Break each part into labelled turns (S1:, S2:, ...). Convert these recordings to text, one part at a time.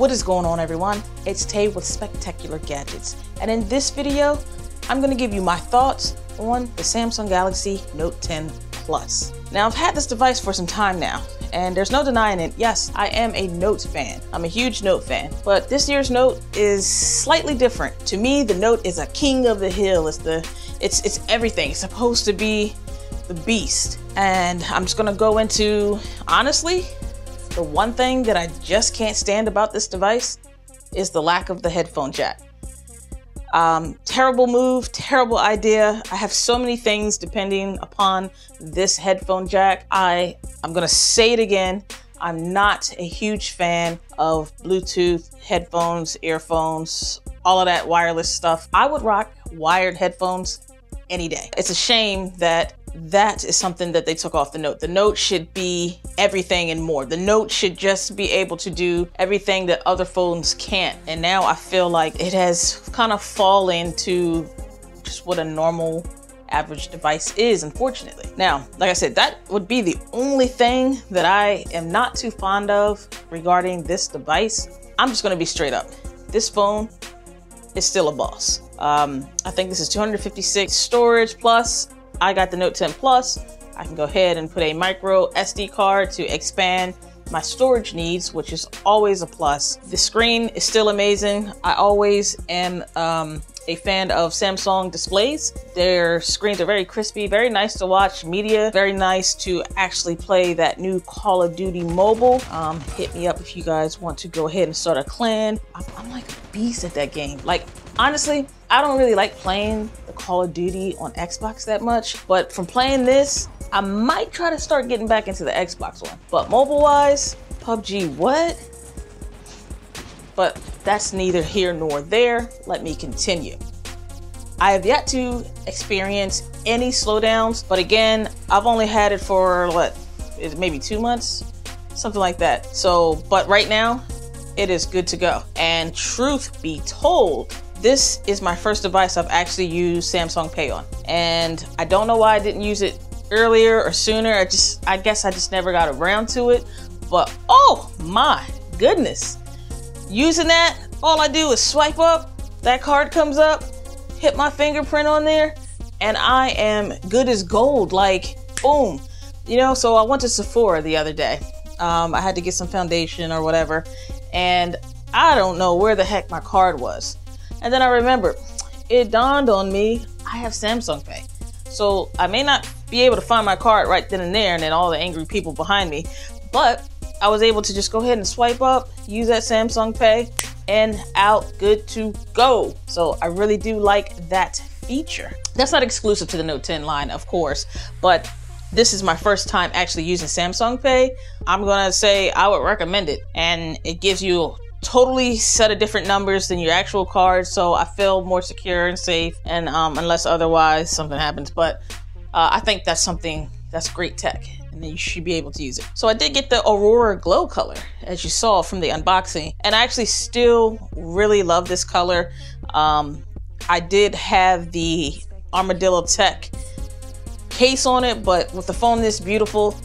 S1: What is going on everyone? It's Tay with SpecTechular Gadgets and in this video I'm to give you my thoughts on the Samsung Galaxy Note 10 Plus. Now I've had this device for some time now and there's no denying it. Yes, I am a Note fan. I'm a huge Note fan, but this year's Note is slightly different. To me, the Note is a king of the hill. It's the it's it's everything. It's supposed to be the beast. And I'm just gonna go into honestly the one thing that I just can't stand about this device is the lack of the headphone jack. Um, terrible move, terrible idea. I have so many things depending upon this headphone jack. I, I'm gonna say it again. I'm not a huge fan of Bluetooth headphones, earphones, all of that wireless stuff. I would rock wired headphones any day. It's a shame that that is something that they took off the note. The note should be everything and more. The note should just be able to do everything that other phones can't. And now I feel like it has kind of fallen to just what a normal average device is, unfortunately. Now, like I said, that would be the only thing that I am not too fond of regarding this device. I'm just gonna be straight up. This phone is still a boss. Um, I think this is 256 storage plus I got the Note 10 Plus. I can go ahead and put a micro SD card to expand my storage needs, which is always a plus. The screen is still amazing. I always am um, a fan of Samsung displays. Their screens are very crispy, very nice to watch media, very nice to actually play that new Call of Duty mobile. Um, hit me up if you guys want to go ahead and start a clan. I'm, I'm like a beast at that game. Like, honestly, I don't really like playing the Call of Duty on Xbox that much, but from playing this, I might try to start getting back into the Xbox one. But mobile wise, PUBG, what? But that's neither here nor there. Let me continue. I have yet to experience any slowdowns, but again, I've only had it for what, maybe two months, something like that. So, but right now, it is good to go. And truth be told, this is my first device I've actually used Samsung Pay on. And I don't know why I didn't use it earlier or sooner. I just, I guess I just never got around to it. But oh my goodness. Using that, all I do is swipe up, that card comes up, hit my fingerprint on there, and I am good as gold. Like, boom. You know, so I went to Sephora the other day. Um, I had to get some foundation or whatever, and I don't know where the heck my card was. And then I remembered, it dawned on me, I have Samsung Pay. So I may not be able to find my card right then and there, and then all the angry people behind me, but I was able to just go ahead and swipe up, use that Samsung Pay, and out good to go. So I really do like that feature. That's not exclusive to the Note 10 line, of course, but this is my first time actually using Samsung Pay. I'm gonna say I would recommend it, and it gives you totally set of different numbers than your actual card, so I feel more secure and safe. And um, unless otherwise something happens, but uh, I think that's something that's great tech, and you should be able to use it. So I did get the Aurora Glow color, as you saw from the unboxing, and I actually still really love this color. Um, I did have the Armadillo Tech case on it, but with the phone this beautiful,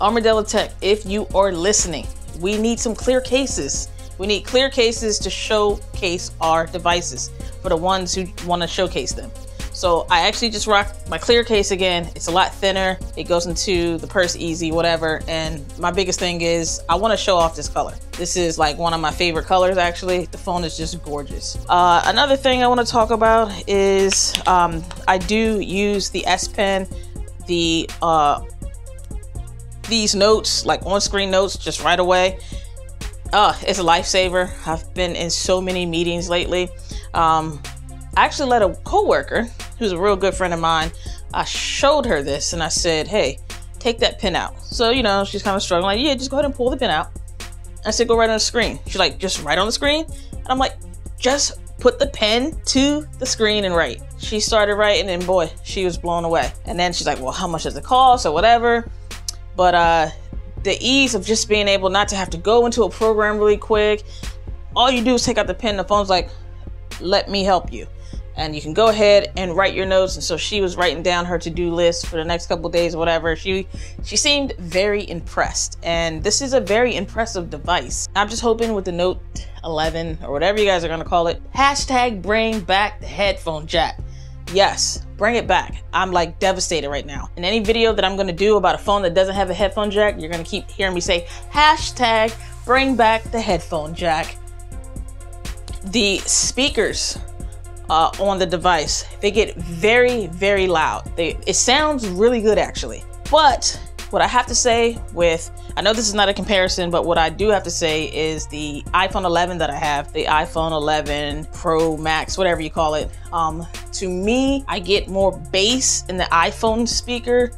S1: Armadillo Tech, if you are listening, we need some clear cases. We need clear cases to showcase our devices for the ones who want to showcase them. So I actually just rock my clear case again. It's a lot thinner. It goes into the purse easy, whatever. And my biggest thing is I want to show off this color. This is like one of my favorite colors, actually. The phone is just gorgeous. Uh, another thing I want to talk about is um, I do use the S Pen, the uh, these notes, like on-screen notes, just right away. Uh, it's a lifesaver. I've been in so many meetings lately. Um, I actually let a coworker, who's a real good friend of mine, I showed her this and I said, hey, take that pin out. So, you know, she's kind of struggling, like, yeah, just go ahead and pull the pin out. I said, go right on the screen. She's like, just right on the screen? And I'm like, just put the pen to the screen and write. She started writing and boy, she was blown away. And then she's like, well, how much does it cost or whatever? But uh, the ease of just being able not to have to go into a program really quick. All you do is take out the pen. The phone's like, let me help you. and you can go ahead and write your notes. And so she was writing down her to-do list for the next couple days, or whatever. She she seemed very impressed, and this is a very impressive device. I'm just hoping with the Note 11 or whatever you guys are gonna call it, hashtag bring back the headphone jack. Yes, bring it back. I'm like devastated right now. In any video that I'm gonna do about a phone that doesn't have a headphone jack, you're gonna keep hearing me say hashtag bring back the headphone jack. The speakers uh, on the device, they get very, very loud. They, it sounds really good actually. But what I have to say with, I know this is not a comparison, but what I do have to say is the iPhone 11 that I have, the iPhone 11 Pro Max, whatever you call it. Um, to me, I get more bass in the iPhone speaker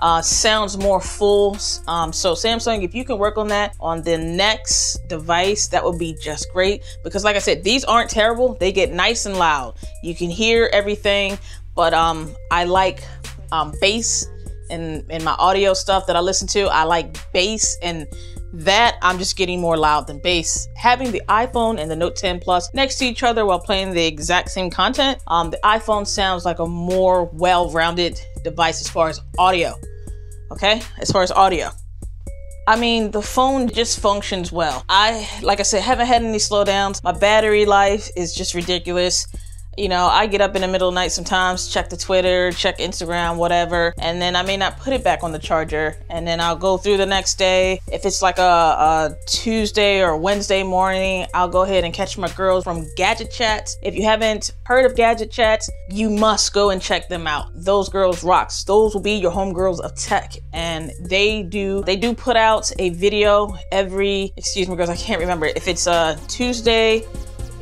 S1: uh, sounds more full. Um, so Samsung, if you can work on that on the next device, that would be just great. Because like I said, these aren't terrible. They get nice and loud. You can hear everything, but um, I like um, bass in, in my audio stuff that I listen to. I like bass and that I'm just getting more loud than bass. Having the iPhone and the Note 10 Plus next to each other while playing the exact same content, um, the iPhone sounds like a more well-rounded device as far as audio okay? As far as audio. I mean, the phone just functions well. I, like I said, haven't had any slowdowns. My battery life is just ridiculous you know, I get up in the middle of the night sometimes, check the Twitter, check Instagram, whatever, and then I may not put it back on the charger. And then I'll go through the next day. If it's like a, a Tuesday or Wednesday morning, I'll go ahead and catch my girls from Gadget Chats. If you haven't heard of Gadget Chats, you must go and check them out. Those girls rocks. Those will be your homegirls of tech. And they do they do put out a video every excuse me girls, I can't remember if it's a Tuesday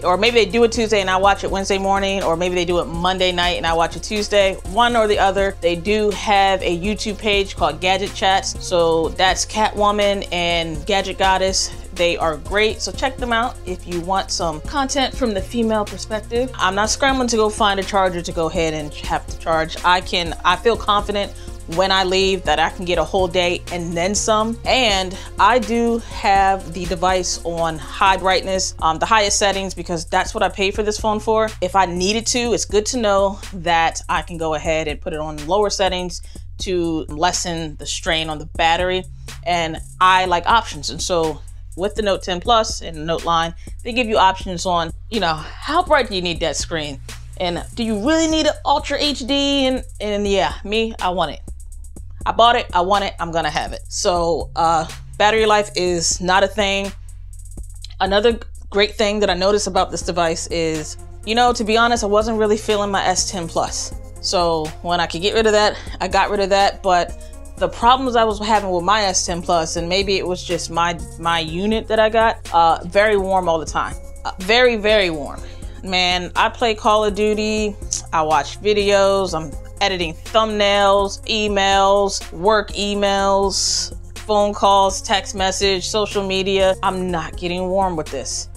S1: or maybe they do it Tuesday and I watch it Wednesday morning, or maybe they do it Monday night and I watch it Tuesday. One or the other. They do have a YouTube page called Gadget Chats. So that's Catwoman and Gadget Goddess. They are great, so check them out if you want some content from the female perspective. I'm not scrambling to go find a charger to go ahead and have to charge. I can, I feel confident when I leave that I can get a whole day and then some. And I do have the device on high brightness, um, the highest settings, because that's what I paid for this phone for. If I needed to, it's good to know that I can go ahead and put it on lower settings to lessen the strain on the battery. And I like options. And so with the Note 10 Plus and the Note line, they give you options on, you know, how bright do you need that screen? And do you really need an Ultra HD? And, and yeah, me, I want it. I bought it, I want it, I'm gonna have it. So uh, battery life is not a thing. Another great thing that I noticed about this device is, you know, to be honest, I wasn't really feeling my S10 Plus. So when I could get rid of that, I got rid of that. But the problems I was having with my S10 Plus, and maybe it was just my my unit that I got, uh, very warm all the time. Uh, very, very warm. Man, I play Call of Duty, I watch videos, I'm editing thumbnails, emails, work emails, phone calls, text message, social media. I'm not getting warm with this.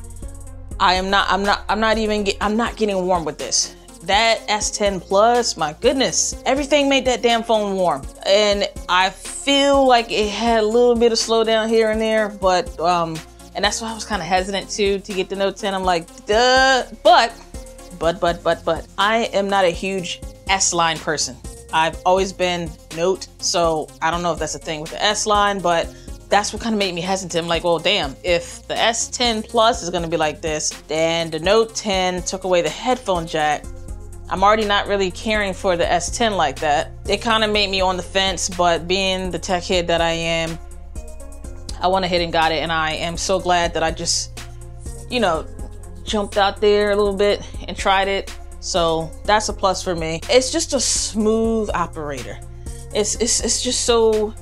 S1: I am not, I'm not, I'm not even, get, I'm not getting warm with this. That S10 Plus, my goodness, everything made that damn phone warm. And I feel like it had a little bit of slowdown here and there, but, um, and that's why I was kind of hesitant to to get the Note 10. I'm like, duh, but, but, but, but, but, I am not a huge S line person. I've always been Note, so I don't know if that's a thing with the S line, but that's what kind of made me hesitant. I'm like, well, damn, if the S10 Plus is gonna be like this, then the Note 10 took away the headphone jack. I'm already not really caring for the S10 like that. It kind of made me on the fence, but being the tech head that I am, I went ahead and got it, and I am so glad that I just, you know, jumped out there a little bit and tried it. So that's a plus for me. It's just a smooth operator. It's it's it's just so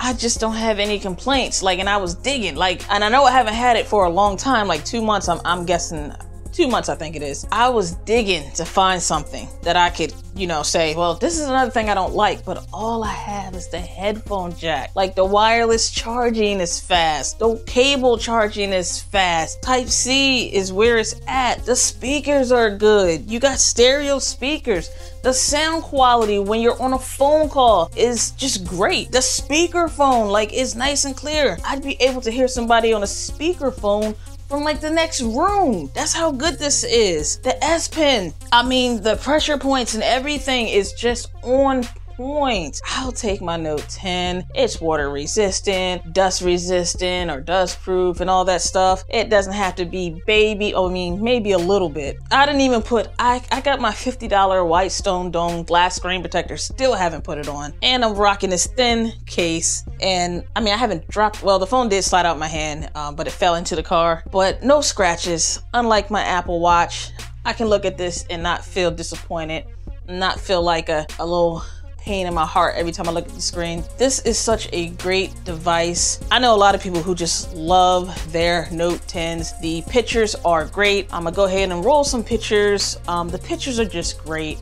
S1: I just don't have any complaints. Like, and I was digging, like, and I know I haven't had it for a long time, like two months. I'm, I'm guessing two months, I think it is. I was digging to find something that I could, you know, say, well, this is another thing I don't like, but all I have is the headphone jack. Like the wireless charging is fast, the cable charging is fast, Type C is where it's at. The speakers are good. You got stereo speakers. The sound quality when you're on a phone call is just great. The speaker phone, like, is nice and clear. I'd be able to hear somebody on a speaker phone from like the next room. That's how good this is. The S Pen, I mean, the pressure points and everything is just on points. I'll take my Note 10. It's water resistant, dust resistant, or dust proof, and all that stuff. It doesn't have to be baby. Oh, I mean, maybe a little bit. I didn't even put, I, I got my $50 Whitestone Dome glass screen protector, still haven't put it on. And I'm rocking this thin case. And I mean, I haven't dropped, well, the phone did slide out my hand, um, but it fell into the car. But no scratches, unlike my Apple Watch. I can look at this and not feel disappointed, not feel like a, a little pain in my heart every time I look at the screen. This is such a great device. I know a lot of people who just love their Note 10s. The pictures are great. I'm gonna go ahead and roll some pictures. Um, the pictures are just great.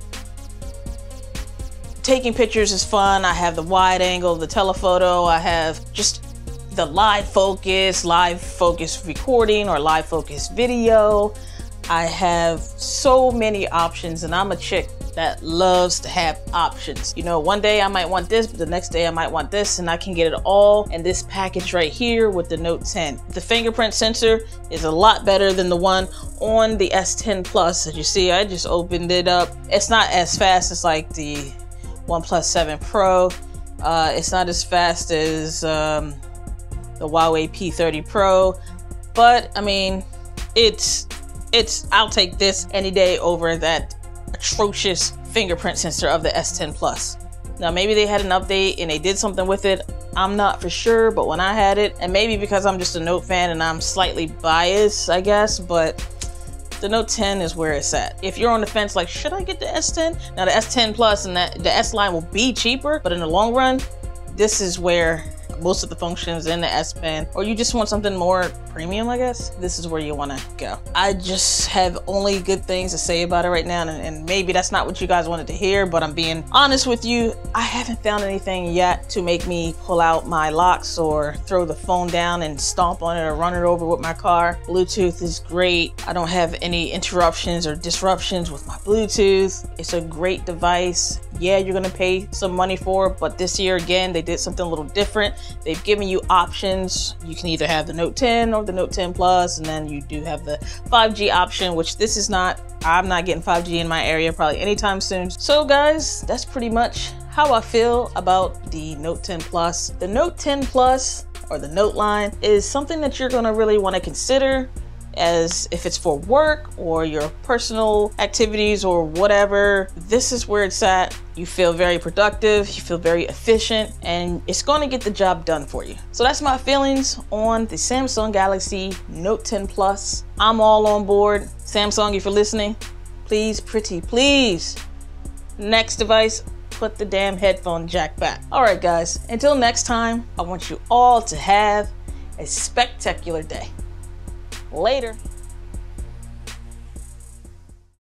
S1: Taking pictures is fun. I have the wide angle, the telephoto. I have just the live focus, live focus recording, or live focus video. I have so many options, and I'm a chick that loves to have options. You know, one day I might want this, but the next day I might want this, and I can get it all in this package right here with the Note 10. The fingerprint sensor is a lot better than the one on the S10 Plus. As you see, I just opened it up. It's not as fast as like the OnePlus 7 Pro. Uh, it's not as fast as um, the Huawei P30 Pro, but I mean, it's it's I'll take this any day over that atrocious fingerprint sensor of the S10 Plus. Now, maybe they had an update and they did something with it. I'm not for sure, but when I had it, and maybe because I'm just a Note fan and I'm slightly biased, I guess, but the Note 10 is where it's at. If you're on the fence, like, should I get the S10? Now, the S10 Plus and that, the S line will be cheaper, but in the long run, this is where most of the functions in the S Pen, or you just want something more premium, I guess, this is where you want to go. I just have only good things to say about it right now, and, and maybe that's not what you guys wanted to hear, but I'm being honest with you. I haven't found anything yet to make me pull out my locks or throw the phone down and stomp on it or run it over with my car. Bluetooth is great. I don't have any interruptions or disruptions with my Bluetooth. It's a great device. Yeah, you're gonna pay some money for it, but this year again, they did something a little different. They've given you options. You can either have the Note 10 or the Note 10 Plus, and then you do have the 5G option, which this is not. I'm not getting 5G in my area probably anytime soon. So guys, that's pretty much how I feel about the Note 10 Plus. The Note 10 Plus or the Note line is something that you're gonna really wanna consider as if it's for work or your personal activities or whatever, this is where it's at. You feel very productive, you feel very efficient, and it's going to get the job done for you. So that's my feelings on the Samsung Galaxy Note 10 Plus. I'm all on board. Samsung, if you're listening, please, pretty please, next device, put the damn headphone jack back. All right, guys, until next time, I want you all to have a spectacular day. Later.